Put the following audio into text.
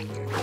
you